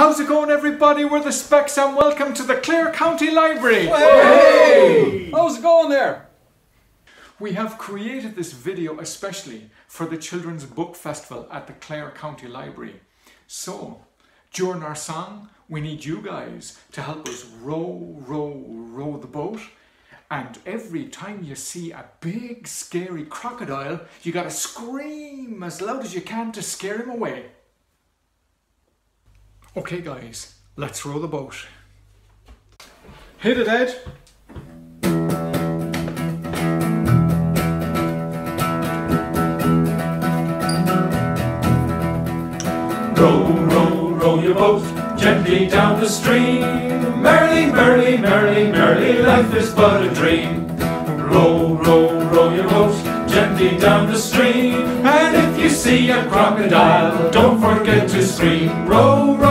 How's it going everybody? We're the Speks and welcome to the Clare County Library. Hey! How's it going there? We have created this video especially for the Children's Book Festival at the Clare County Library. So, during our song, we need you guys to help us row, row, row the boat. And every time you see a big scary crocodile, you gotta scream as loud as you can to scare him away. Okay guys, let's row the boat. Hit it Ed. Row, row, row your boat gently down the stream. Merrily, merrily, merrily, merrily, life is but a dream. Row, row, row your boat gently down the stream. And if you see a crocodile, don't forget to scream. Row, row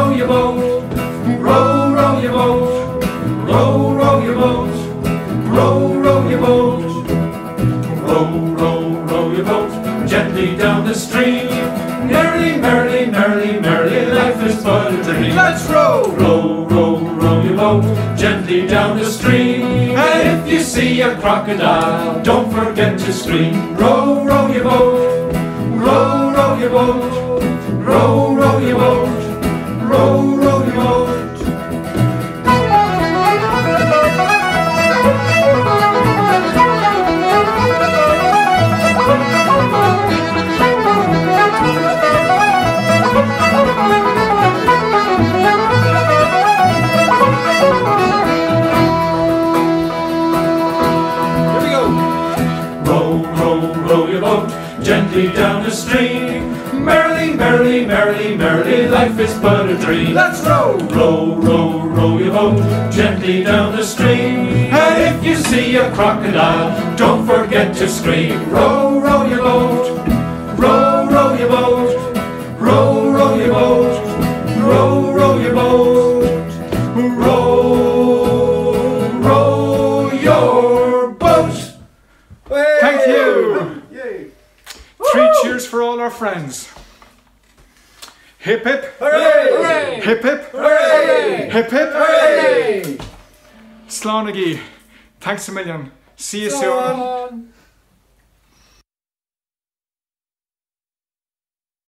row, row your boat, row, row your boat, row, row, row your boat gently down the stream. Merrily, merrily, merrily, merrily, life is but a dream. Let's row! Row, row, row your boat gently down the stream. And if you see a crocodile, don't forget to scream. Row, row your boat, row, row your boat, gently down the stream. Merrily, merrily, merrily, merrily, life is but a dream. Let's row! Row, row, row your boat gently down the stream. And if you see a crocodile, don't forget to scream. Row, row your boat, row, row your boat, cheers for all our friends. Hip hip. Hooray! Hip hip. Hooray! Hip hip. Hooray! Slánagi. Thanks a million. See you soon. Go on.